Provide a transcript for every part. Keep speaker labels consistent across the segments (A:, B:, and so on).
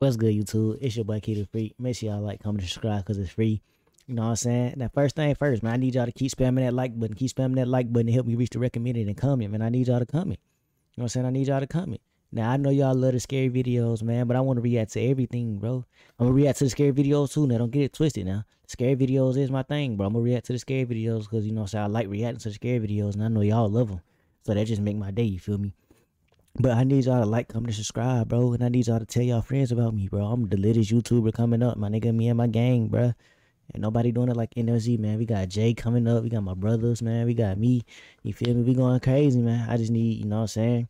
A: What's good, YouTube? It's your boy KeyDaFreak. Make sure y'all like, comment, subscribe because it's free. You know what I'm saying? That first thing first, man. I need y'all to keep spamming that like button. Keep spamming that like button to help me reach the recommended and comment, man. I need y'all to comment. You know what I'm saying? I need y'all to comment. Now I know y'all love the scary videos, man, but I want to react to everything, bro. I'm gonna react to the scary videos too. Now don't get it twisted. Now scary videos is my thing, bro. I'm gonna react to the scary videos because you know, so I like reacting to the scary videos, and I know y'all love them. So that just make my day. You feel me? But I need y'all to like, comment, and subscribe, bro. And I need y'all to tell y'all friends about me, bro. I'm the latest YouTuber coming up, my nigga. Me and my gang, bro. And nobody doing it like NLZ, man. We got Jay coming up. We got my brothers, man. We got me. You feel me? We going crazy, man. I just need, you know what I'm saying?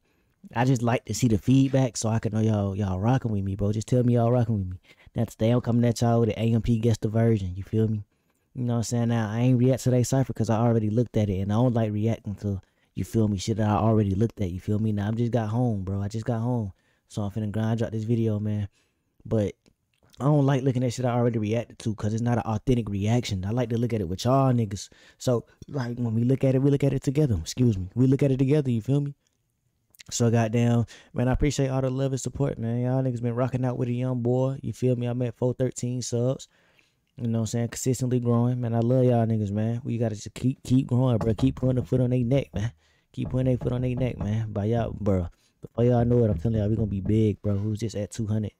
A: I just like to see the feedback so I can know y'all y'all rocking with me, bro. Just tell me y'all rocking with me. That's today I'm coming at y'all with the AMP guest version. You feel me? You know what I'm saying? Now I ain't react to that cipher because I already looked at it and I don't like reacting to you feel me? Shit that I already looked at. You feel me? Now I'm just got home, bro. I just got home. So I'm finna grind drop this video, man. But I don't like looking at shit I already reacted to because it's not an authentic reaction. I like to look at it with y'all niggas. So like when we look at it, we look at it together. Excuse me. We look at it together, you feel me? So goddamn, man, I appreciate all the love and support, man. Y'all niggas been rocking out with a young boy. You feel me? I'm at 413 subs. You know what I'm saying? Consistently growing, man. I love y'all niggas, man. We gotta just keep keep growing, bro. Keep putting the foot on their neck, man keep putting their foot on their neck, man. By y'all, bro. Before y'all know it, I'm telling y'all we gonna be big, bro. Who's just at 200?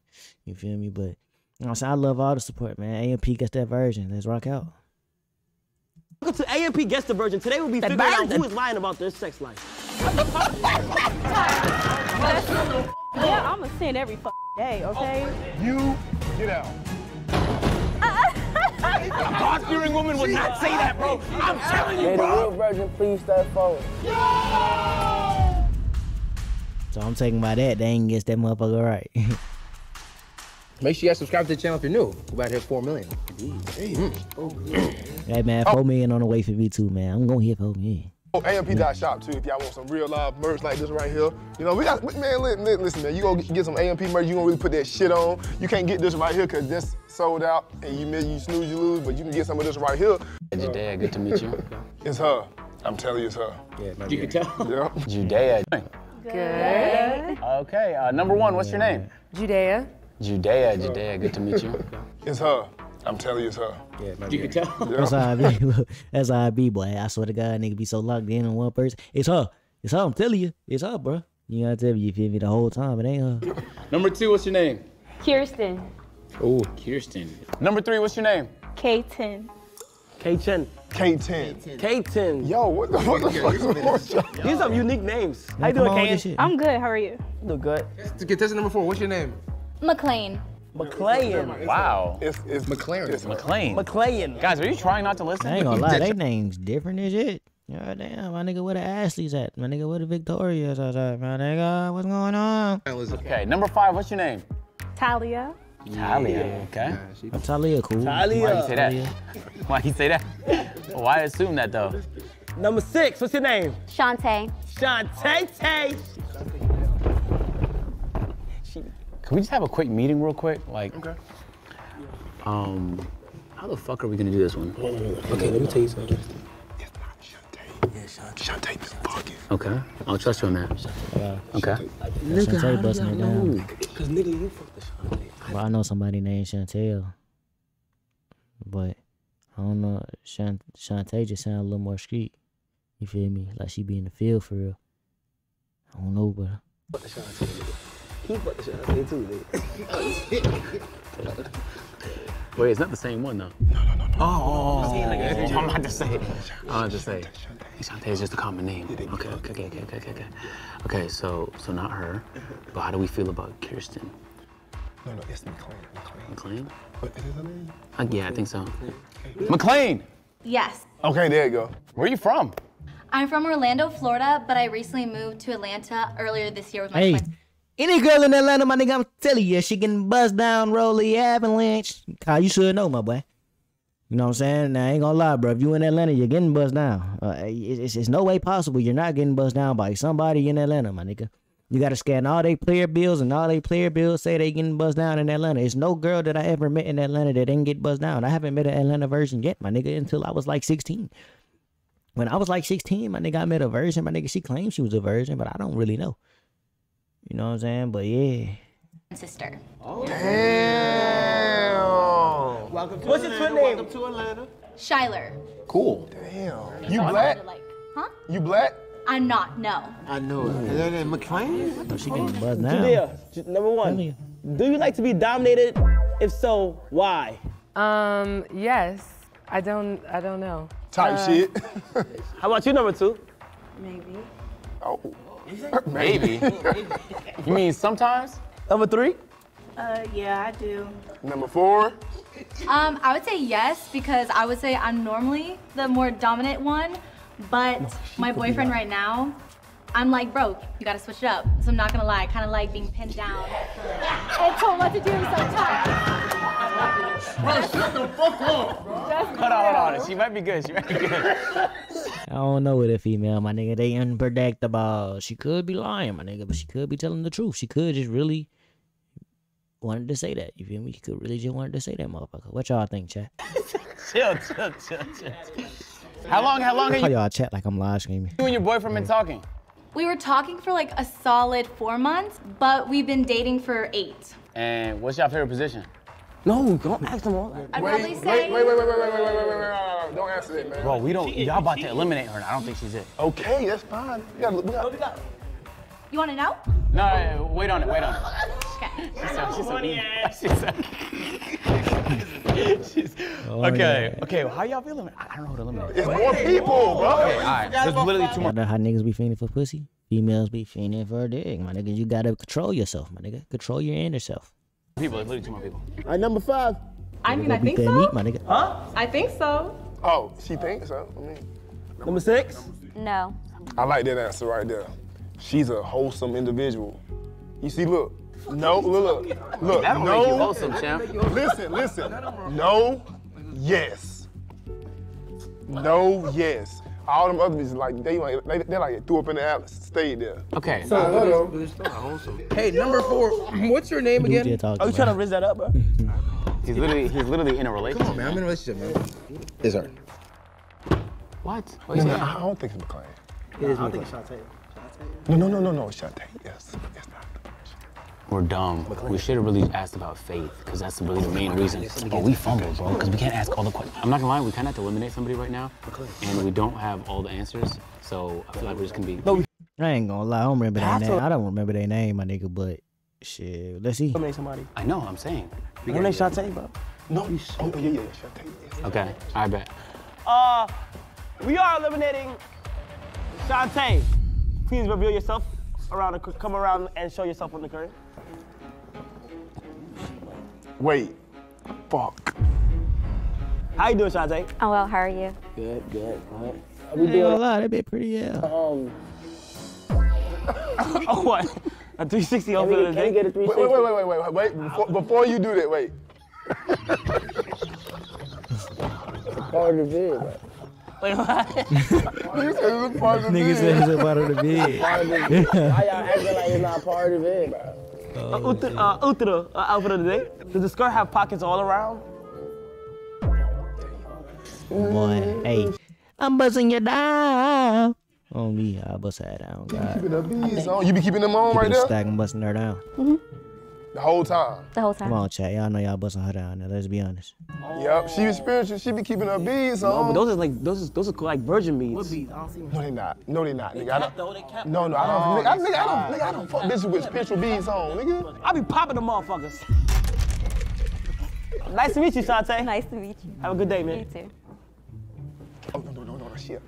A: You feel me? But you know I'm saying? I love all the support, man. AMP gets that version. Let's rock out.
B: Welcome to AMP Guess the Virgin. Today we'll be figuring out who is lying about their sex life.
C: yeah, I'm a sin every day, okay?
D: You get out. A God-fearing woman would not say that, bro. I'm telling you,
E: May
D: bro.
E: the real virgin please step forward. Yo!
A: So I'm taking by that. They ain't gets that motherfucker right.
E: Make sure you guys subscribe to the channel if you're new. We're about to hit 4 million. Mm.
A: hey man, four million on the way for me too, man. I'm gonna hit four million.
D: Oh, AMP.shop too, if y'all want some real live merch like this right here. You know, we got, man, li- li- listen, man, you go get some AMP merch, you gonna really put that shit on. You can't get this right here because this sold out and you miss, you snooze, you lose, but you can get some of this right here.
F: Judea, good to meet you.
D: It's her. I'm telling you, it's her.
E: Yeah,
F: You can tell.
D: Yeah.
F: Judea.
C: Good.
F: Okay, uh, number one, what's your name?
C: Judea.
F: Judea, Judea, good to meet you.
D: It's her. I'm telling you, it's her.
E: Yeah,
F: You can tell.
A: That's how I be. Look, That's how I be, boy. I swear to God, nigga be so locked in on one person. It's her. It's her. I'm telling you. It's her, bro. You gotta tell me, you feel me, the whole time. It ain't her.
F: Number two, what's your name?
C: Kirsten.
F: Oh, Kirsten. Number three, what's your name?
C: Kaden.
B: Kaden.
D: Kaden.
B: Kaden.
D: Yo, what the, what the fuck is wrong y'all?
B: These are unique names. How you
A: Come
B: doing,
A: on with this
B: K?
A: shit.
C: I'm good. How are you?
B: Do good.
E: To get this number four, what's your name?
G: McLean.
B: McLean.
F: Wow.
D: It's, it's
E: McLaren.
D: It's her.
F: McLean.
B: McLean.
F: Guys, are you trying not to listen?
A: I ain't gonna lie, they names different as shit. God damn, my nigga, where the Ashley's at? My nigga, where the Victoria's at? My nigga, what's going on?
F: Okay, number five, what's your name?
C: Talia.
F: Talia. Okay.
A: I'm Talia, cool.
F: Why you say that? Why you say that? Why assume that though?
B: Number six, what's your name?
G: Shantae.
B: Shantae Tay.
F: Can we just have a quick meeting real quick? Like, okay. Um, how the fuck are we gonna do this one?
B: Okay, let me tell you something.
D: It's not Shantae. Shantae is fucking.
F: Okay, I'll trust you on that. Okay.
A: Shantae busting it down.
B: Cause nigga, you fuck the Shantae.
A: Well, I know somebody named Chantel, but I don't know. Shan- Shantae just sound a little more street. You feel me? Like she be in the field for real. I don't know, but
B: Fuck the Shantae. nigga. He fuck the Shantae too, nigga.
F: Wait, it's not the same one though. No, no, no, no. Oh, oh, oh, I'm about to say. I'm about to say. Shantae is just a common name. Okay, okay, okay, okay, okay, okay, okay. Okay, so so not her, but how do we feel about Kirsten
D: No, no, it's McLean. McLean.
F: McLean?
D: What is her name?
F: Uh, yeah, I think so. McLean,
G: Yes.
D: Okay, there you go.
F: where are you from?
G: I'm from Orlando, Florida, but I recently moved to Atlanta earlier this year with my
A: hey,
G: friends.
A: Any girl in Atlanta, my nigga, I'm telling you, she getting buzzed down, Rolly Avalanche. Kyle, you should know, my boy. You know what I'm saying? Now, I ain't gonna lie, bro. If you in Atlanta, you're getting buzzed down. Uh, it's, it's, it's no way possible you're not getting buzzed down by somebody in Atlanta, my nigga. You gotta scan all they player bills, and all they player bills say they getting buzzed down in Atlanta. It's no girl that I ever met in Atlanta that didn't get buzzed down. I haven't met an Atlanta version yet, my nigga, until I was like 16. When I was like 16, my nigga, I met a version. My nigga, she claimed she was a version, but I don't really know. You know what I'm saying? But yeah,
G: sister.
D: Damn.
B: Welcome to What's your twin name?
H: Welcome to Atlanta.
G: Shyler.
E: Cool.
D: Damn. You black?
G: Huh?
D: You black?
G: I'm not, no.
H: I know it. And then in McLean?
A: Oh, she getting buzzed now.
B: Judea, number one. Do you like to be dominated? If so, why?
I: Um, yes. I don't I don't know.
D: Type shit.
B: How about you, number two?
I: Maybe.
D: Oh.
F: Maybe. you mean sometimes?
B: Number three?
C: Uh, yeah, I do.
D: Number four.
G: Um, I would say yes because I would say I'm normally the more dominant one, but my boyfriend right now, I'm like, bro, you gotta switch it up. So I'm not gonna lie, I kind of like being pinned down and told what to do sometimes.
F: Hold on, hold on. She might be good. She might be good.
A: I don't know with a female, my nigga. They unpredictable. She could be lying, my nigga, but she could be telling the truth. She could just really wanted to say that. You feel me? She could really just wanted to say that, motherfucker. What y'all think, chat?
F: chill, chill, chill, chill. How long? How long
A: How
F: have you,
A: y'all chat like I'm live streaming?
F: you and your boyfriend been talking?
G: We were talking for like a solid four months, but we've been dating for eight.
F: And what's your favorite position?
B: No, don't ask them all.
G: I'd
D: Wait,
G: probably
D: wait,
G: say.
D: wait, wait, wait, wait, wait, wait, wait, wait, wait, wait, Don't answer that, man.
F: Bro, we don't. Y'all about to eliminate her. and I don't think she's it.
D: Okay, that's fine. We gotta, we gotta,
G: You wanna know?
F: No, no, no, wait on it. Wait on it.
G: Okay.
F: She's so evil. She's so- she's- oh, okay, okay. Well, How y'all feeling? I I don't know who to eliminate.
D: it's more people, bro.
F: Okay, all right. There's literally two more.
A: Y'all know how niggas be fiending for pussy? Females be fiending for a dick, my nigga. You gotta control yourself, my nigga. Control your inner self.
F: people. There's literally two more people.
B: All right, number five.
I: I mean, I
A: Be
I: think
A: fair
I: so.
A: meat, my nigga. Huh?
I: I think so.
D: Oh, she thinks so. I mean,
B: Number six.
C: No.
D: I like that answer right there. She's a wholesome individual. You see, look. No, look, look, look.
F: That don't make you
D: no,
F: wholesome, champ.
D: listen, listen. No, yes. No, yes. All them other bitches like they like they, they like threw up in the atlas, stayed there.
F: Okay.
E: Hey, number four. What's your name again?
A: just talking
B: Are you trying to
A: about?
B: raise that up, bro?
F: He's literally he's literally in a relationship.
E: Come
F: relationship.
E: on, man. I'm in a relationship, man. It's her.
F: What? What you
D: No. I don't think it's McLean.
B: It is I think Shantae.
D: No, no, no, no, no, Shantae. Yes, it's not.
F: We're dumb. We should have really asked about faith, because that's really the main reason. But we fumbled, bro, because we can't ask all the questions. I'm not gonna lie, we kind of have to eliminate somebody right now, and we don't have all the answers. So I feel like we're just gonna be.
A: I ain't gonna lie, I don't remember their name. I don't remember their name, my nigga, but shit. Let's see.
B: Eliminate somebody.
F: I know. I'm saying.
B: Eliminate Shantae, bro.
D: No, you. Oh, yeah, yeah, Shantae.
F: Okay. I bet.
B: Uh, we are eliminating Shantae. Please reveal yourself around. The, come around and show yourself on the curtain.
D: Wait. Fuck.
B: How you doing, Shantae?
C: Oh, well, how are you?
B: Good, good. All right.
A: I ain't gonna lie, that bit pretty yeah.
B: Um. oh, what? A 360 over the day? get a
D: Wait, wait, wait, wait, wait, wait, wait. Before, before you do that, wait.
B: Part of the vid, bro. Wait, what?
D: It's a part of the
A: Nigga
D: bid.
A: said he's a part of the bed.
B: Why y'all acting like it's not part of it, bro? Uh, Uttara, uh, Uttara, uh, outfit of the day. Does the skirt have pockets all around?
A: Boy, hey, I'm buzzing you down. On me, I bust her down. God.
D: Keeping the bees on. You be keeping them on right
A: Keep it
D: there
A: stack and busting her down.
D: The whole time.
C: The whole time.
A: Come on, chat. Y'all know y'all busting her down. Now, let's be honest.
D: Yep, she be spiritual. She be keeping her bees
B: No,
D: on.
B: but those are like those are those are like virgin beads.
D: No, they not. No, they not. Nigga, I don't. No, no, I don't. Nigga, I, nigga, I don't. Nigga, I don't fuck bitches with spiritual beads on, nigga.
B: I be popping them motherfuckers. nice to meet you, Shantae.
C: Nice to meet you.
B: Have a good day,
C: You
B: man.
C: too.
D: Oh no, no, no, no, no, shit.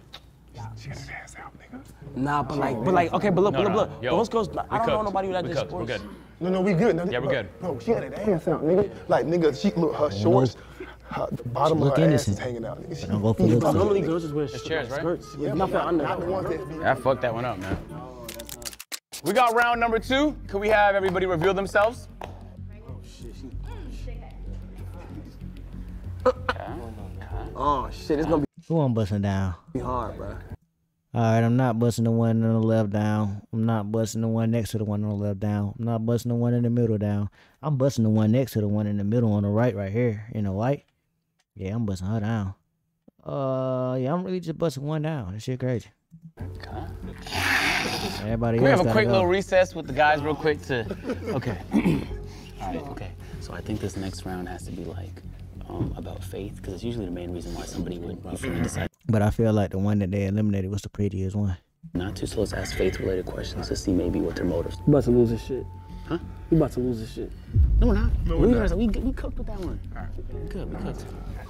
D: She got her ass out, nigga.
B: Nah, but like, but like, okay, but look,
F: No,
B: but look,
F: no,
B: look.
F: yo,
B: Those girls, I
F: we
B: don't know nobody who like
F: We
B: this
F: cooked. We're good.
D: No, no, we good. No,
F: Yeah, we're
D: no,
F: good.
D: No, she got that ass out, nigga. Like, nigga, she look her shorts, her, the bottom
A: She
D: of
A: look
D: her ass is hanging out. Nigga, she
A: Don't go for looks.
B: Normally girls just wear sh-
F: chairs, right?
B: skirts with
D: Yeah,
B: nothing
D: but
B: under.
D: not the that
F: I fucked that one up, man. We got round number two. Could we have everybody reveal themselves?
B: Oh shit, it's gonna be.
A: Who I'm busting down?
B: be hard, bro.
A: All right, I'm not busting the one on the left down. I'm not busting the one next to the one on the left down. I'm not busting the one in the middle down. I'm busting the one next to the one in the middle on the right, right here in the white. Yeah, I'm busting her down. Uh, yeah, I'm really just busting one down. That shit crazy. Okay. Everybody
F: Can we have a quick
A: go.
F: little recess with the guys, real quick? To okay. All right. Okay. So I think this next round has to be like um, about faith, because it's usually the main reason why somebody would be feeling decide
A: But I feel like the one that they eliminated was the prettiest one.
F: not too slow let's ask faith-related questions to see maybe what their motives.
B: You about to lose this shit.
F: Huh?
B: You about to lose this shit.
F: No, we're not.
D: No,
F: we,
D: we're
F: we, we cooked with that one. All right. Good. We cooked.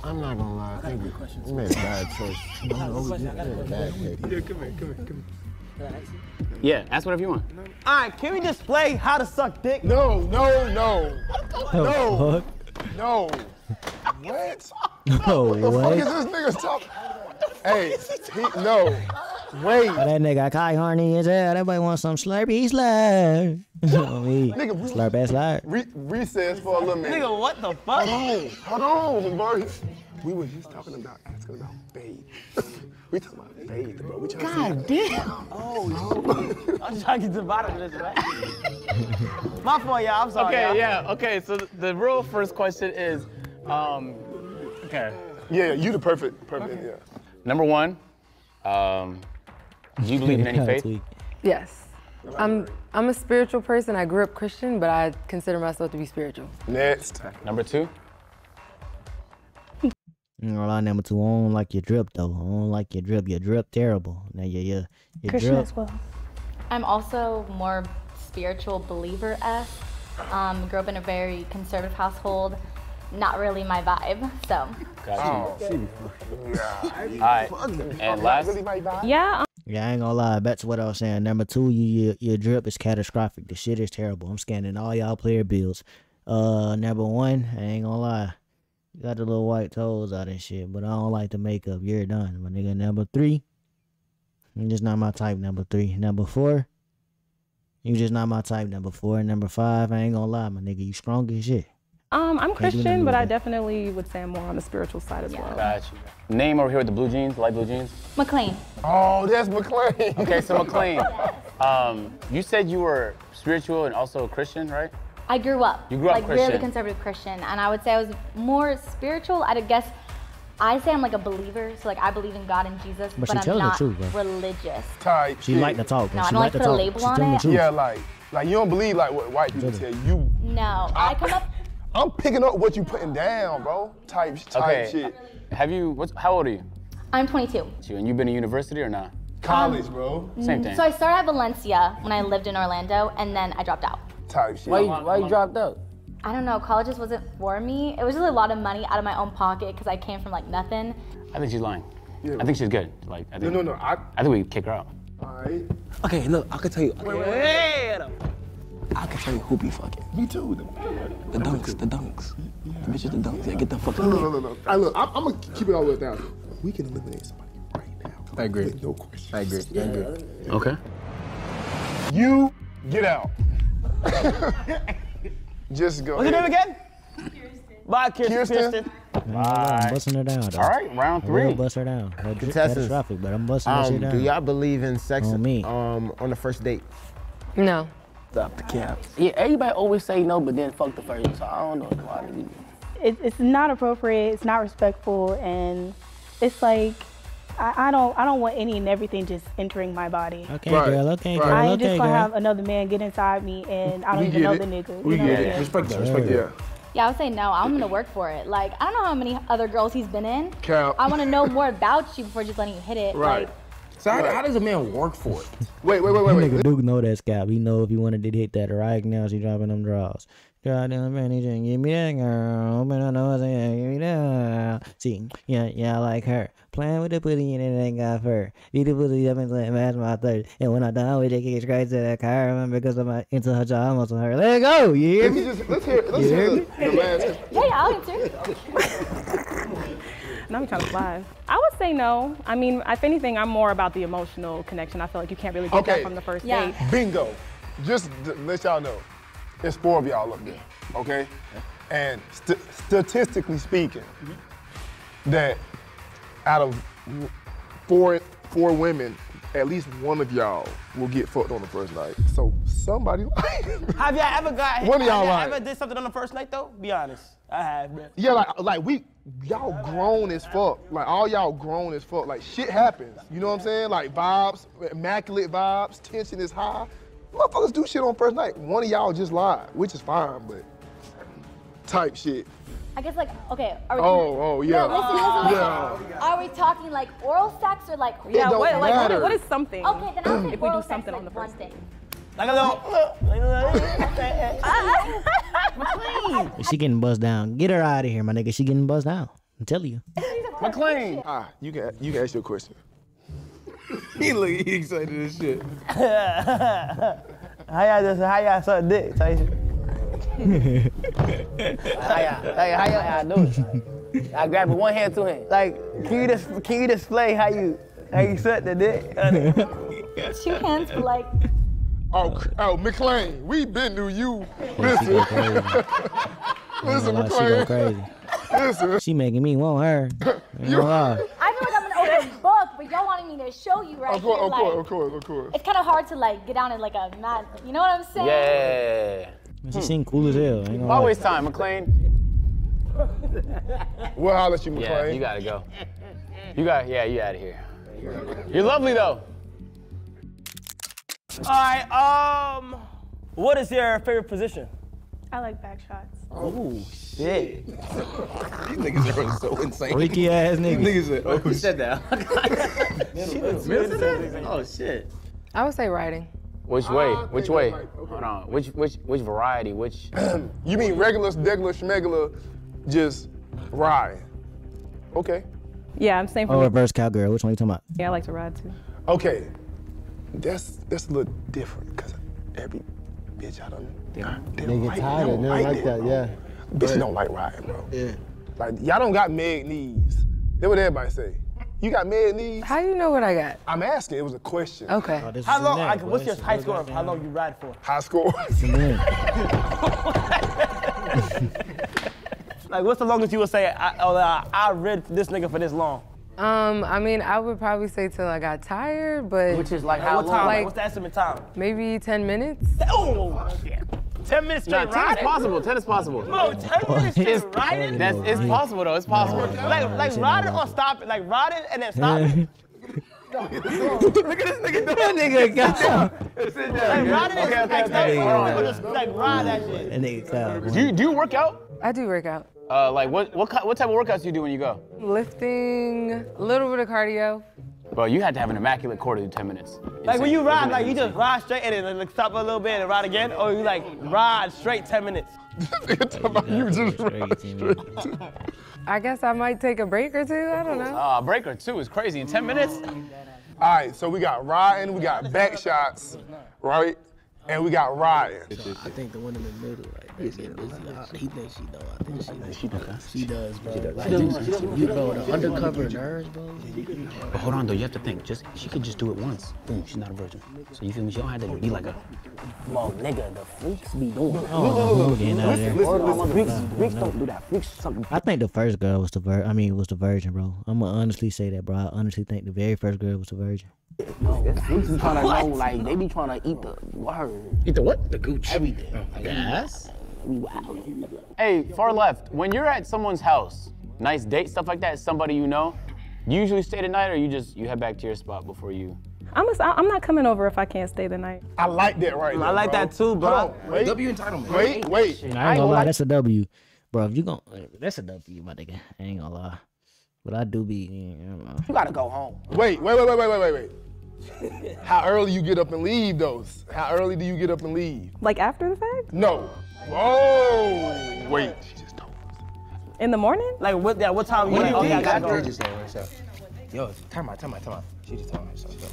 H: I'm not gonna lie. I think we, we made a bad choice. We made a bad pick.
D: Yeah, come here, come here, come
F: Yeah. Ask whatever you want.
B: All right, can we display how to suck dick?
D: No, no, no, no,
A: Fuck.
D: no. What?
A: Oh,
D: The fuck is this nigga talking? Hey, he, no. Wait.
A: Oh, that nigga Kai horny as hell. Everybody wants some slurpy slurp. On me.
D: Nigga, we-
A: Slurp ass slurp.
D: Re- recess for a little minute.
B: Nigga, what the fuck?
D: Hold on, hold on, bro. We were just talking about asking about faith. we talking about faith, bro. We trying
B: God
D: to see.
B: damn. Oh, no. I'm just trying to get to the bottom of this, right? My fault, y'all. I'm sorry.
F: Okay.
B: y'all.
F: Yeah. Okay. So the, the real first question is, um, okay.
D: Yeah, you the perfect, perfect, yeah.
F: Number one, um, do you believe in any faith?
I: Yes. I'm I'm a spiritual person. I grew up Christian, but I consider myself to be spiritual.
D: Next.
F: Number two,
A: You know, lie number two, I don't like your drip though. I don't like your drip. Your drip terrible. Now your your, your
C: Christian
A: drip.
C: as well.
G: I'm also more spiritual believer esque. Um, grew up in a very conservative household. Not really my vibe. So
F: got you.
D: Yeah.
F: All right. And last,
D: Really my vibe?
C: Yeah,
A: Yeah, I ain't gonna lie. That's what I was saying. Number two, you, your your drip is catastrophic. The shit is terrible. I'm scanning all y'all player bills. Uh, number one, I ain't gonna lie. You got the little white toes out and shit, but I don't like the makeup. You're done, my nigga. Number three, you're just not my type. Number three, number four, you're just not my type. Number four, number five, I ain't gonna lie, my nigga. You strong as shit.
C: Um, I'm Christian, but I definitely would say I'm more on the spiritual side as well.
F: got you. Name over here with the blue jeans, light blue jeans.
G: McLean.
D: Oh, that's McLean.
F: Okay, so McLean, um, you said you were spiritual and also a Christian, right?
G: I grew up.
F: You grew up
G: like really conservative Christian, and I would say I was more spiritual. I'd guess I say I'm like a believer, so like I believe in God and Jesus,
A: But
G: but,
A: she
G: I'm
A: telling the
G: not
A: truth, bro.
G: religious.
D: Type
A: She
D: shit.
A: like to talk.
G: No,
A: she
G: I don't like
A: to
G: to put a label
A: she
G: on it.
D: Yeah, like, like you don't believe like what white people tell you.
G: No, I come up.
D: I'm picking up what you putting down, bro. Type, type
F: Okay.
D: shit.
F: Have you? What's, how old are you?
G: I'm 22.
F: And you've been to university or not?
D: College, bro.
F: Same thing.
G: So I started at Valencia when I lived in Orlando, and then I dropped out.
D: Type shit.
E: Why you, why you dropped out?
G: I don't know, college just wasn't for me. It was just a lot of money out of my own pocket because I came from like nothing.
F: I think she's lying. Yeah. I think she's good. Like I
D: No,
F: think.
D: no, no. I,
F: I think we kick her out.
D: all right.
E: Okay, look, I can tell you.
B: Hey,
E: I can tell you who be fucking.
D: Me too.
E: The dunks, the dunks. The bitches, the dunks. Yeah, get the fuck
D: No,
E: out.
D: no, no, no, no. I look, I'm, I'm gonna keep it all the way down. We can eliminate somebody right now.
E: I agree.
D: With no question.
E: I agree. I agree.
F: Okay.
D: You get out. Just go.
B: What's your name
D: ahead.
B: again? Bye, Kirsten.
D: Kirsten.
B: Kirsten.
A: I ain't gonna lie, I'm busting her down. Though.
F: All right, round
A: I will
F: three.
A: bust her down. Her
H: Contestants.
A: catastrophic, but I'm busting that shit
H: Um,
A: down.
H: do y'all believe in sex
A: On me.
H: um on the first date?
I: No.
E: Stop the cap.
B: Yeah, everybody always say no, but then fuck the first. So I don't know why. they
C: It, it's not appropriate. It's not respectful, and it's like I, I don't I don't want any and everything just entering my body.
A: Okay,
D: Right,
A: girl. Okay,
D: right.
A: girl.
C: I ain't
A: okay,
C: just gonna
A: girl.
C: have another man get inside me and I don't
D: We
C: even know
D: it.
C: the nigga.
D: We
C: you know
D: get
C: what I'm
D: it.
C: saying?
D: Respect that. Respect
A: Yeah.
D: that.
G: Yeah, I would say no. I'm gonna work for it. Like I don't know how many other girls he's been in.
D: Cap.
G: I want to know more about you before just letting you hit it.
D: Right.
G: Like,
E: So how, how does a man work for it?
D: Wait, wait, wait, wait,
A: Nigga
D: wait.
A: Duke know that scalp. He know if he wanted to hit that right now, she dropping them draws. Goddamn man, he just give me that girl. Open her nose and give me that. See, yeah, yeah, I like her. Playing with the pussy and it ain't got fur. Beat the pussy up and let match my thirst. And when I done with it, kick straight to that car. Remember because I'm into her jaw, almost on her. Let it go, you hear
D: Let me
A: me?
D: just let's hear let's
A: You
D: hear
A: hear
D: the, the last.
G: yeah, yeah, I'll answer.
C: Now I'm trying to fly. I would say no. I mean, if anything, I'm more about the emotional connection. I feel like you can't really get
D: Okay.
C: that from the first
G: Yeah.
C: date.
D: Bingo. Just to let y'all know, it's four of y'all up there, okay? And st- statistically speaking, that out of four four women, at least one of y'all will get fucked on the first night. So somebody
B: Have y'all ever got?
D: One of y'all
B: have y'all ever did something on the first night though? Be honest. I have, bro.
D: Yeah, like like we y'all grown as fuck. Like all y'all grown as fuck. Like shit happens. You know what I'm saying? Like vibes, immaculate vibes, tension is high. Motherfuckers do shit on first night. One of y'all just lied, which is fine, but type shit.
J: I guess like okay. Are we,
D: Oh, oh yeah.
J: No, listen, listen, listen.
D: Yeah.
J: Are we talking like oral sex or like?
D: It don't
K: what, like, what, what is something?
J: Okay, then I'll say
K: if we do
J: oral sex
K: something
J: like
K: on the
J: one
K: first
J: thing.
B: Like a little.
A: She getting buzzed down. Get her out of here, my nigga. She getting buzzed down. I'm telling you.
D: McLean. Ah, you can you can ask your question. he look he excited as shit.
B: How y'all just how y'all suck dick, Tyson? how y'all how y'all, how y'all, y'all do it? I grab it one hand, two hands. Like, can you just can you display how you how you suck the dick?
J: Two hands for like.
D: Oh, oh, McLean, we been to you.
A: Yeah, she
D: Listen,
A: go crazy.
D: listen,
A: Ain't gonna she go
D: McLean.
A: crazy.
D: Listen.
A: She making me want her. Ain't gonna lie.
J: I feel like I'm an open book, but y'all wanting me to show you right
D: Of course,
J: here.
D: of
J: like,
D: course, of course, of course.
J: It's kind of hard to like get down in like a mad. You know what I'm saying?
F: Yeah.
A: She seem cool as hell. Ain't gonna
F: Why
A: lie.
F: waste time, McLean?
D: We'll holler at you,
F: Yeah,
D: McLean.
F: you gotta go. You got, yeah, you out of here. You're lovely though.
B: All right. Um, what is your favorite position?
C: I like back shots.
B: Oh shit.
E: These niggas are so insane.
A: Freaky ass nigga.
E: Niggas said, oh,
F: Who said that?
B: Middle
F: oh shit.
I: I would say writing.
F: Which way? Which way? Hold on. Which which which variety? Which?
D: You mean regular, regular, schmegular, just ride? Okay.
K: Yeah, I'm saying for
A: Oh,
K: me.
A: reverse cowgirl. Which one are you talking about?
K: Yeah, I like to ride too.
D: Okay. That's that's a little different because every bitch I done. They,
H: They
D: don't
H: get
D: like,
H: tired
D: they don't
H: they
D: like
H: like that, yeah.
D: Bitches don't like riding, bro.
H: Yeah.
D: Like y'all don't got meg knees. That's what everybody say. You got meg knees?
I: How you know what I got?
D: I'm asking. It was a question.
I: Okay.
A: Oh,
B: How long?
A: in
B: Like,
A: there,
B: what's your high
A: was
B: score how long you ride for?
D: High score.
A: It's in there.
B: Like, what's the longest you would say? I, oh, uh, I read this nigga for this long.
I: Um, I mean, I would probably say till I got tired, but
B: Which is like how
I: what
B: long?
I: time?
B: Like, what's the estimate time?
I: maybe 10 minutes.
B: Oh, shit. Ten minutes
F: Nah,
B: straight
F: ten is possible. Ten is possible.
B: Bro, ten minutes straight riding.
F: That's it's possible though. It's possible.
B: Like, like riding or stopping. Like riding and then stopping.
F: Look at this nigga.
A: doing That nigga got
B: Like riding and
F: Okay, okay,
B: like,
F: okay.
B: stop, or just like ride that shit.
A: that nigga cow.
F: Do you do you work out?
I: I do work out.
F: Uh, like what what what type of workouts do you do when you go?
I: Lifting, a little bit of cardio.
F: Bro, you had to have an immaculate core to do 10 minutes.
B: Like when you ride,
F: Isn't
B: like you just ride straight and then like, stop a little bit and ride again, or you like ride straight ten minutes.
D: you just
A: ride Straight.
I: I guess I might take a break or two. I don't know.
F: Uh, a break or two is crazy. In 10 minutes?
D: All right, so we got riding, we got back shots, right? And we got riding.
L: I think the one in the middle, like, is it, is it, he thinks she know. I think she, she does. She does, bro. Like, you, you know, the undercover nurse, bro.
F: But hold on though, you have to think. Just she could just do it once. Boom, she's not a virgin. So you feel me? She don't have to be like a.
B: Well, nigga, the freaks be doing. it.
A: Oh, no, getting out of.
B: Freaks, freaks don't do that. Freaks something.
A: I think the first girl was the vir- I mean, was the virgin, bro. I'm gonna honestly say that, bro. I honestly think the very first girl was the virgin.
B: Freaks be trying to know, like they be trying to eat the word.
L: Eat the what? The gooch.
B: Everything.
L: Oh, yes.
F: Hey, far left. When you're at someone's house, nice date, stuff like that, somebody you know, you usually stay the night, or you just you head back to your spot before you.
K: I'm, a, I'm not coming over if I can't stay the night.
D: I like that right
B: I
D: there,
B: like
D: bro.
B: that too, bro.
D: Hold on, wait,
L: W entitlement.
D: wait, wait.
A: I ain't gonna lie, that's a W, bro. If you gon' that's a W, my nigga. I ain't gonna lie, but I do be, you know.
B: You gotta go home.
D: Wait, wait, wait, wait, wait, wait, wait, wait. How early you get up and leave those? How early do you get up and leave?
K: Like after the fact?
D: No. Oh, wait. She just told us.
K: In the morning?
B: Like what? Yeah, what time?
E: What do
B: like,
E: you
B: okay, I gotta
E: After
B: go.
E: just. Yo, time out, time out, time out. She just telling herself. Yo.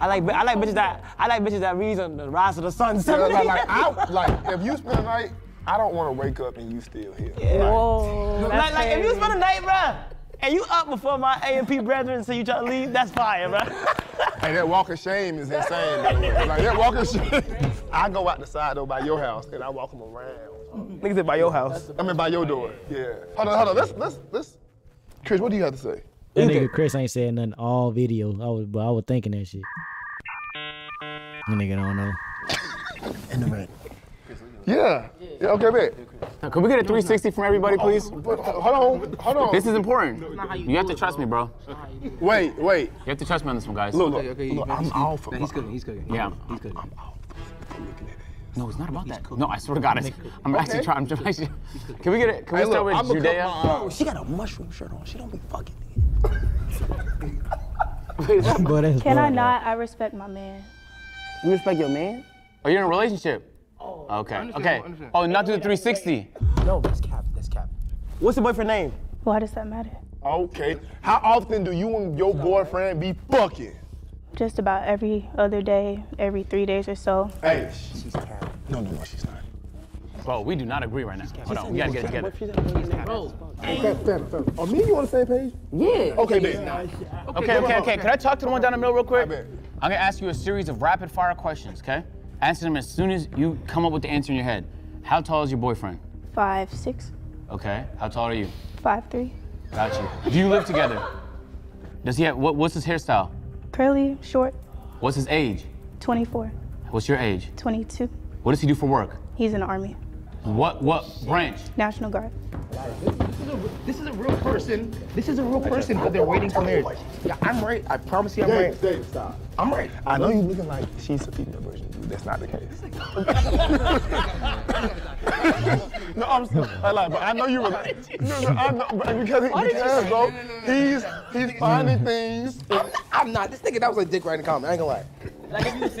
B: I like I like bitches that I like bitches that reads on the rise of the sun.
D: Yeah, like, like, I, like, if you spend the night, I don't want to wake up and you still here.
K: Whoa.
B: like,
K: that's
B: like if you spend the night, bruh, and you up before my A and P brethren, so you try to leave, that's fire, bruh.
D: Hey, that walk of shame is insane. though. like that walk of shame. I go out the side though by your house and I walk them around.
B: Niggas at by your house.
D: I mean by your door. Yeah. Hold on, hold on. Let's let's let's. Chris, what do you have to say?
A: That nigga Chris ain't saying nothing all video. I was, but I was thinking that shit. Nigga don't know.
H: In the red.
D: Yeah. Yeah, okay, bet.
F: Now, Could we get a 360 from everybody, oh, please?
D: Uh, hold on, hold on.
F: This is important. You have to trust me, bro.
D: Wait, wait.
F: You have to trust me on this one, guys.
D: Look, look, look I'm all for
E: He's cooking. He's cooking.
F: Yeah.
E: He's cooking.
F: No, it's not about that. No, I swear to God, I'm actually trying. I'm trying. Actually, can we get it? Can we
D: Hey,
F: start
D: look,
F: with
D: I'ma
F: Judea?
D: my-
H: Bro, she got a mushroom shirt on. She don't be fucking.
A: Boy,
C: Can I not? I respect my man.
B: You respect your man?
F: Are you in a relationship? Okay. Okay. Oh, not do the 360.
H: No, that's cap. That's cap.
B: What's your boyfriend name?
C: Why does that matter?
D: Okay. How often do you and your boyfriend be fucking?
C: Just about every other day, every three days or so.
D: Hey. She's cap. No, no, no, she's not.
F: Bro, we do not agree right now. Hold on, we gotta get it together.
E: Bro.
D: Fair, fair, fair. Oh, me and you on the same page?
E: Yeah.
D: Okay, bet.
F: Okay, okay, okay. Can I talk to the one down the middle real quick? I'm gonna ask you a series of rapid fire questions, okay? Answer them as soon as you come up with the answer in your head. How tall is your boyfriend?
C: Five, six,
F: Okay. How tall are you?
C: five, three.
F: Got you. Do you live together? Does he have what, what's his hairstyle?
C: Curly, short,
F: What's his age?
C: 24,
F: What's your age?
C: 22.
F: What does he do for work?
C: He's in the army,
F: What what branch?
C: National Guard.
E: This is a real person. This is a real person, but they're waiting for marriage. Yeah, I'm right. I promise you, I'm
D: Dave,
E: right.
D: Dave, stop.
E: I'm right.
D: I know you're looking like she's a female version of you. That's not the case. Oh, no, I'm I like, but I know you were like, no, no, I know, but because, he, because bro, he's he's finding things.
E: I'm, I'm not. This nigga, that was a dick right in the comment. I ain't gonna lie.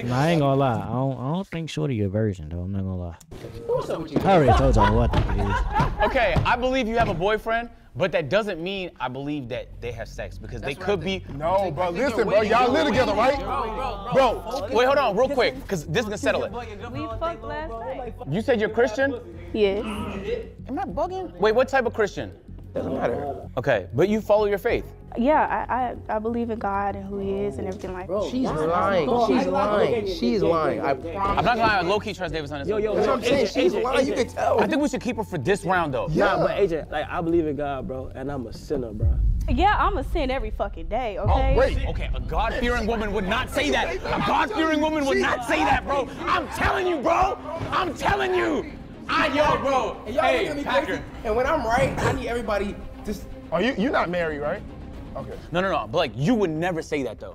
A: Nah, I ain't gonna lie. I don't, I don't think Shorty your version though. I'm not gonna lie. I already told y'all what it is.
F: Okay, I believe you have a boyfriend, but that doesn't mean I believe that they have sex because they could be.
D: No, bro, listen, bro, y'all live together, right? Bro,
F: Wait, hold on, real quick, because this is gonna settle it.
K: We fucked last night.
F: You said you're Christian?
C: Yes.
F: Am I bugging? Wait, what type of Christian?
E: Doesn't matter.
F: Okay, but you follow your faith.
C: Yeah, I, I, I believe in God and who He is and everything like that.
E: She's lying. She's lying. She's lying. I promise.
F: I'm not gonna lie, I low key trust Davis on this.
B: Yo, yo,
E: That's what I'm saying.
B: AJ,
E: She's
B: AJ,
E: lying. You can tell.
F: I think we should keep her for this round though.
B: Nah, but AJ, like I believe in God, bro, and I'm a sinner, bro.
C: Yeah, I'm a sin every fucking day, oh, okay?
F: Oh, wait. Okay, a God-fearing woman would not say that. A God-fearing woman would not say that, bro. I'm telling you, bro. I'm telling you. I, yo, bro.
E: And y'all look
F: Hey,
E: at me
F: Packer.
E: crazy. And when I'm right, I need everybody just. Oh,
D: are you're not married, right? Okay.
F: No, no, no. But like, you would never say that though.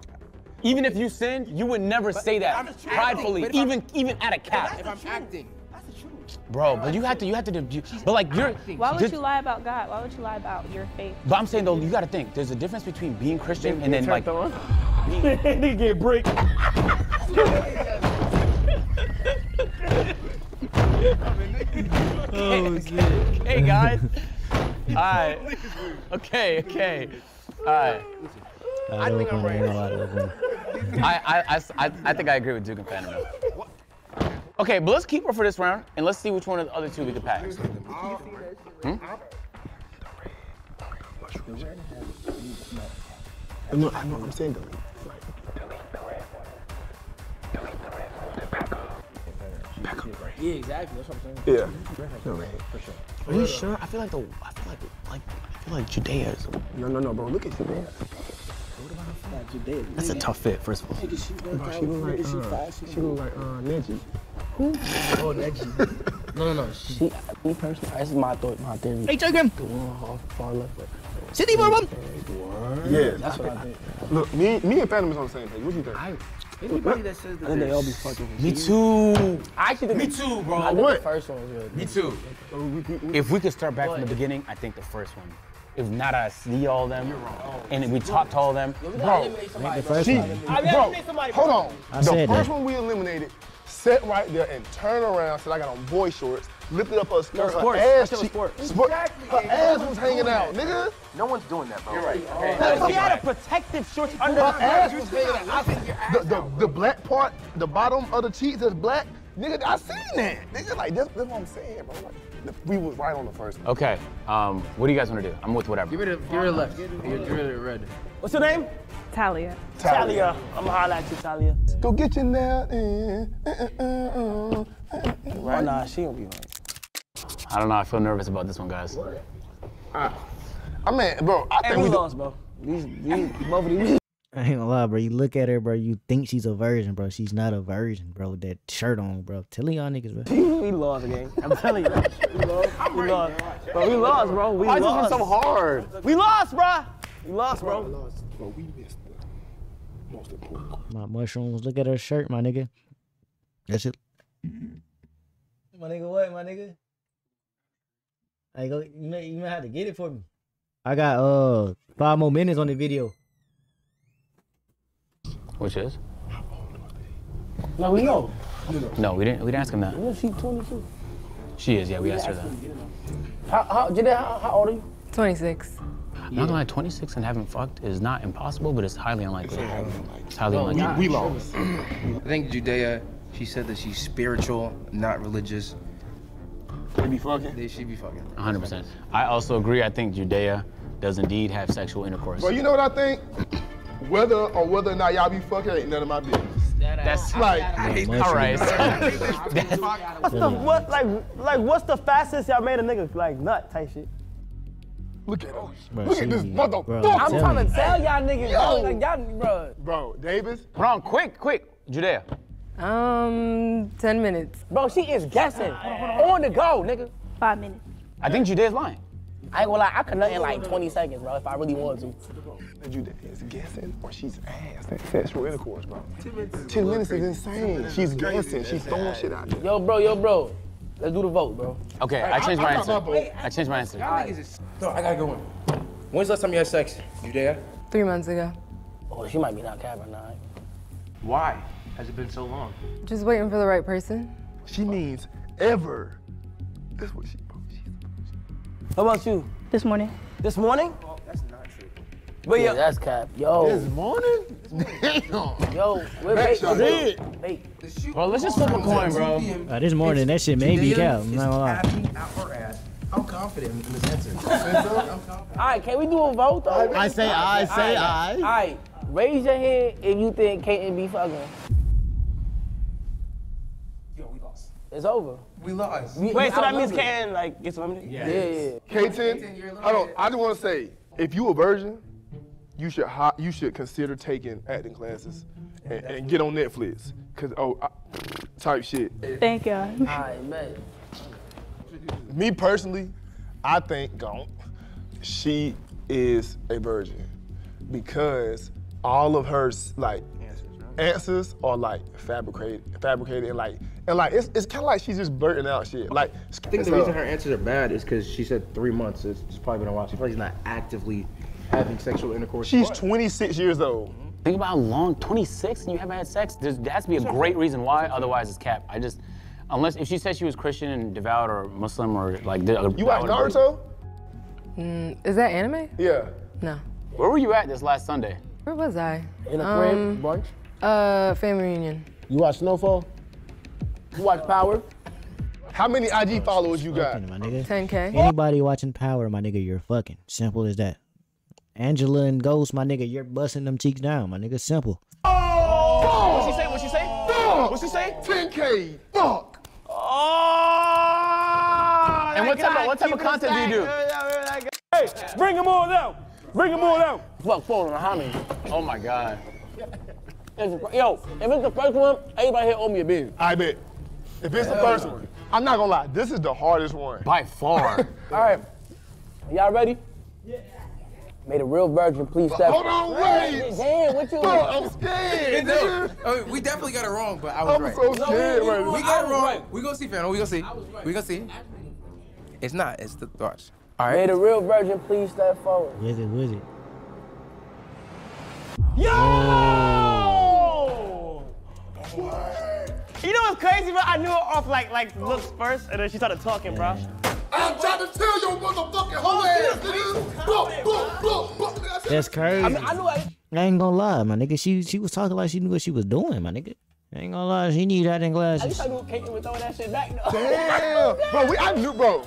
F: Even if you sinned, you would never say that
E: I'm
F: pridefully,
E: acting, but I'm-
F: even even at a cap,
E: If I'm acting, that's the truth.
F: bro. But you have to, you have to, do, you, but like you're.
C: Why would
F: just-
C: you lie about God? Why would you lie about your faith?
F: But I'm saying though, you got to think. There's a difference between being Christian and then like.
B: The wrong nigga get break.
F: Oh shit. Hey guys. All right. Okay. Okay. All right.
A: I think I'm right.
F: I, I, I, I, I think I agree with Duke and Fanum. Okay, but let's keep her for this round, and let's see which one of the other two we can pack. Hmm?
D: No, I know, I'm saying delete.
L: Yeah, exactly. That's what I'm saying.
D: Yeah.
F: Are you sure? I feel like the, I feel like, like, I feel like Judea is.
D: No, no, no, bro. Look at you, man.
F: That's a tough fit, first of all.
D: Bro, she look like, uh, she look like, uh, Neji.
L: Oh, Neji. No, no, no.
B: She, me personally, this is my thought, my theory.
L: Hey, Jacob.
B: The one off far left.
L: City for one.
D: Yeah.
B: That's what I think.
D: Look, me, me and Fanum is on the same page. What you think?
L: Anybody that says that
B: think they all be fucking.
F: Me too.
B: I actually think
F: Me too, bro.
B: I think
D: What?
B: the first one was good.
F: Me too. If we could start back from the beginning, I think the first one. If not, I see all them, oh. and we talk to all them.
D: Bro,
A: The first
D: she,
A: one.
D: bro, hold on.
A: I
D: the first
A: that.
D: one we eliminated, sat right there and turned around, said I got on boy shorts, lifted up her skirt,
B: sports.
D: her ass
B: That
D: cheek,
B: sports.
D: sport- her ass was hanging out, nigga.
E: No one's doing that, bro. You're right.
B: She had a protective shorts under
D: Her
B: her
D: ass was hanging out. I- The, the, the black part, the bottom of the cheeks is black. Nigga, I seen that. Nigga, like, that's, that's what I'm saying, bro. Like, we was right on the first one.
F: Okay. Um, what do you guys want to do? I'm with whatever.
L: Give it a, give it a left. Give it give a red.
B: What's your name?
K: Talia.
B: Talia. I'm gonna holler at you, Talia.
D: Go get your nail in. Uh, uh, uh.
B: Right nah, she don't be right.
F: I don't know. I feel nervous about this one, guys. Ah.
D: I mean, bro, I
B: Hey,
D: think
B: we
D: we do.
B: lost, bro. These, these, both of these.
A: I ain't gonna lie, bro. You look at her, bro. You think she's a virgin, bro. She's not a virgin, bro. with That shirt on, bro. Telling y'all niggas, bro.
B: we lost again. I'm telling you. We lost. We lost. Bro, we lost, bro. We
F: Why is this
B: lost.
F: one so hard?
B: We lost, bro. We lost, bro.
D: Bro, we missed the most important.
A: My mushrooms. Look at her shirt, my nigga. That's it. My nigga, what, my nigga? I go. You may, you may have to get it for me. I got uh five more minutes on the video.
F: Which is?
B: No, we know.
F: No, we didn't. We didn't ask him that.
B: Yeah, she 22.
F: She is. Yeah, we asked her that.
B: How, how, Janae, how, how old are you?
I: 26.
F: I'm not gonna lie, 26 and having fucked is not impossible, but it's highly unlikely. It's highly unlikely.
E: We, we lost. I think Judea, she said that she's spiritual, not religious.
D: They be fucking.
E: They should be fucking.
F: 100%. I also agree. I think Judea does indeed have sexual intercourse.
D: Bro, you know what I think? Whether or whether or not y'all be fucking ain't none of my business.
F: That's
D: like,
F: all right.
B: What's the what like like what's the fastest y'all made a nigga like nut type shit?
D: Look at him.
A: Bro,
D: Look at this
A: she-
D: motherfucker.
A: bro,
B: I'm trying to tell y'all niggas,
D: Yo.
B: like y'all, bro.
D: Bro, Davis.
F: Hold on, quick, quick. Judea.
I: Um, 10 minutes.
B: Bro, she is guessing. On the go, nigga.
C: Five minutes.
F: I think Judea's lying.
B: I ain't gonna lie, I could nut in like 20 seconds, bro, if I really wanted to.
D: That is guessing or she's ass. That's sexual intercourse, bro. 10 minutes is insane. She's guessing. She's throwing shit out there.
B: Yo, bro, yo, bro. Let's do the vote, bro.
F: Okay, I changed my
D: I got my
F: answer.
D: vote.
F: I changed my answer.
E: No, I gotta go in. When's the last time you had sex, Judea?
I: Three months ago.
B: Oh, she might be not capping now.
E: Why has it been so long?
I: Just waiting for the right person.
D: She means ever. That's what she.
B: How about you?
C: This morning.
B: This morning?
E: That's not true.
B: But yeah, that's cap. Yo,
D: This morning? Damn.
B: yo, we're
D: That's
B: bait.
D: it.
B: Bait.
F: Bro, let's just flip a coin, bro.
A: Uh, this morning, that shit may be cap. I'm not gonna lie.
E: out her ass. I'm confident in this answer. I'm confident.
B: All right, can we do a vote though?
H: I say I say
B: All
H: I.
B: right, raise your hand if you think Kaden be fucking.
E: Yo, we lost.
B: It's over.
E: We lost.
B: We-
M: Wait,
B: we
M: so that means
B: outnumbered.
M: Kaden like gets eliminated?
B: Yeah, yeah.
D: Kaden, don't. I just want to say, if you a virgin, you should hi- you should consider taking acting classes and, and get on Netflix. Cause oh, I, type shit.
C: Thank you.
B: All right, bet.
D: Me personally, I think Gonk, she is a virgin because all of her like answers are like fabricated, fabricated, and like and like it's, it's kind of like she's just blurting out shit. Like
E: I think the reason her answers are bad is because she said three months. It's, it's probably been a while. She probably not actively having sexual intercourse.
D: she's
E: But
D: 26 years old.
F: Think about how long, 26, and you haven't had sex. There's, there has to be a great reason why. Otherwise, it's cap. I just, unless if she said she was Christian and devout or Muslim or like,
D: You watch
F: I
D: Naruto?
I: Mm, is that anime?
D: Yeah.
I: No.
F: Where were you at this last Sunday?
I: Where was I?
B: In a
I: Um,
B: crib, brunch.
I: Uh, family reunion.
H: You watch Snowfall?
B: You watch Power?
D: How many IG followers you got?
A: My nigga.
I: 10K.
A: Anybody watching Power, my nigga, you're fucking. Simple as that. Angela and Ghost, my nigga, you're busting them cheeks down, my nigga. Simple. Oh!
M: What's she say? What's she say?
D: Fuck!
M: What's she say?
D: 10K. Fuck.
M: Oh!
F: And what type of- what type of content do you do?
B: Hey, bring them all out. Bring them all out. Fuck, phone on how many?
F: Oh my God.
B: Yo, if it's the first one, everybody here owe me a beer.
D: I bet. If it's the first one, I'm not gonna lie. This is the hardest one.
F: By far.
B: All right, y'all ready? Yeah. May the real virgin please step. Forward.
D: Hold on, wait.
B: Damn, what you?
D: Fuck, I'm scared, nigga.
E: Oh, we definitely got it wrong, but I was
D: I'm
E: right.
D: so scared right
E: We
D: now.
E: got it wrong. We gonna see, fam. We gonna see. We gonna see. It's not. It's the thoughts. All
B: May
E: right.
B: the real virgin please step forward.
A: Was it, was it?
M: Yo! Oh. You know what's crazy, bro? I knew her off like like looks first, and then she started talking, bro.
D: I'm trying to tell your motherfucking whole ass, nigga. Look, look, look, look.
A: That's crazy.
B: I mean, I knew I.
A: I ain't gonna lie, my nigga. She she was talking like she knew what she was doing, my nigga. I ain't gonna lie, she need that in
B: At
A: glasses.
B: I knew Kate was throwing that shit back though.
D: Damn. Bro, we, I knew, bro.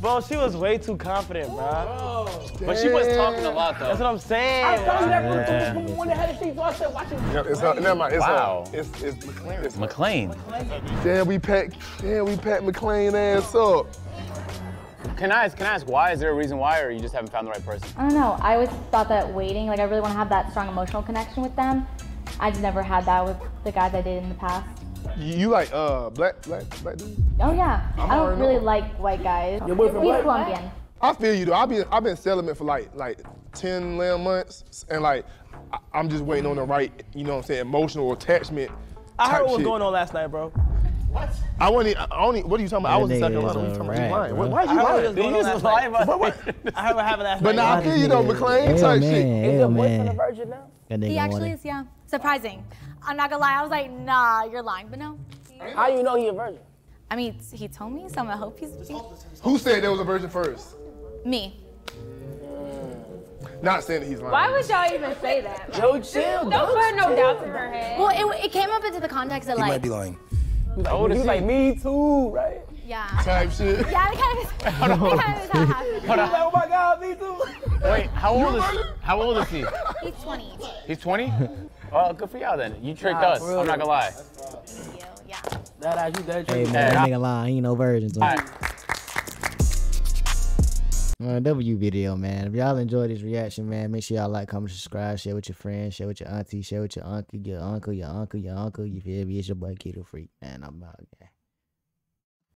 M: Bro, she was way too confident, bro.
F: But she was talking a lot though.
M: That's what I'm saying.
B: I told you that from-
A: Yeah.
B: from, from when they had the sheet, so I said, watch it.
D: Yeah, it's her. Never mind. It's uh,
F: Wow.
D: her. It's it's McLaren. It's
F: McLean.
D: Damn, we packed. Damn, we packed McLean ass up.
F: Can I ask? Can I ask why? Is there a reason why, or you just haven't found the right person?
G: I don't know. I always thought that waiting, like I really want to have that strong emotional connection with them. I just never had that with the guys I did in the past.
D: You, you like uh black black black dude?
G: Oh yeah,
D: I'm
G: I don't really
D: know.
G: like white guys.
D: Your boyfriend
G: He's
D: white?
G: Colombian.
D: I feel you though. I've been I've been celibate for like like ten lamb months, and like I, I'm just waiting on the right, you know what I'm saying, emotional attachment.
B: I heard what was
D: shit.
B: going on last night, bro. What?
D: I wasn't. I only. What are you talking about? I was in South
A: nigga
D: Carolina.
A: is
D: What are you talking about?
A: rat,
D: You lying?
A: bro.
D: Why are you lying?
B: was going on last night.
D: What- what-
B: I heard what happened last
D: But
B: night.
D: now I feel you though, McLean
A: Hell
D: type
A: man,
D: shit.
A: hell
B: your boyfriend
A: man.
B: a virgin now?
J: He actually is. yeah. Surprising. I'm not gonna lie. I was like, nah, you're lying, but no.
B: How do you know he a virgin?
J: I mean, he told me, so I'm gonna hope he's
D: Who said there was a virgin first?
J: me. Hmm.
D: Not saying that he's lying.
K: Why would y'all even say that?
B: Joe, chill.
K: Don't put no doubts in her head.
J: Well, it, it came up into the context of
E: He
J: like,
E: might be lying.
B: Oh, he was like me too, right?
J: yeah,
D: Type shit.
J: yeah. It kind of is. It kind of is how it happened.
B: He was like, oh my God, me too.
F: Wait, how old is how old is he?
J: He's 20.
F: He's 20. Well, good for y'all then. You tricked
B: Nah,
F: us.
B: for real.
F: I'm not gonna lie.
J: You, yeah.
B: That ass, you that
A: Hey
B: trick.
A: man,
F: Hey,
A: that nigga lying. He ain't no virgin. So.
F: All right.
A: Uh, W video, man. If y'all enjoyed this reaction, man, make sure y'all like, comment, subscribe, share with your friends, share with your auntie, share with your uncle, your uncle, your uncle, your uncle. You feel me? It's your boy KeyDaFreak, man. I'm out, yeah.